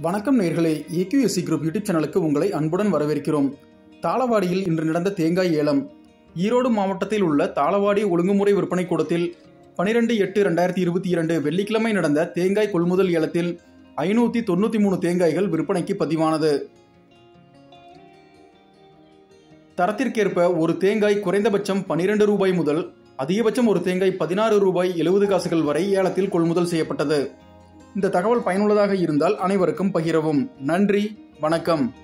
வணக்கம் நேர்களே. AKSC group YouTube சேனலுக்கு உங்களை அன்புடன் வரவேற்கிறோம். தாளவாடியில் இன்று நடந்த தேங்காய் ஏலம். ஈரோடு மாவட்டத்தில் உள்ள தாளவாடி ஒழுங்குமுறை விற்பனை கூடத்தில் பனிரெண்டு எட்டு ரெண்டாயிரத்தி இருபத்தி இரண்டு வெள்ளிக்கிழமை நடந்த தேங்காய் கொள்முதல் ஏலத்தில் ஐநூற்றி தொண்ணூற்றி மூணு தேங்காய்கள் விற்பனைக்கு பதிவானது. தரத்திற்கேற்ப ஒரு தேங்காய் குறைந்தபட்சம் பனிரெண்டு ரூபாய் முதல் அதிகபட்சம் ஒரு தேங்காய் பதினாறு ரூபாய் எழுபது காசுகள் வரை ஏலத்தில் கொள்முதல் செய்யப்பட்டது. இந்த தகவல் பயனுள்ளதாக இருந்தால் அனைவருக்கும் பகிரவும். நன்றி வணக்கம்.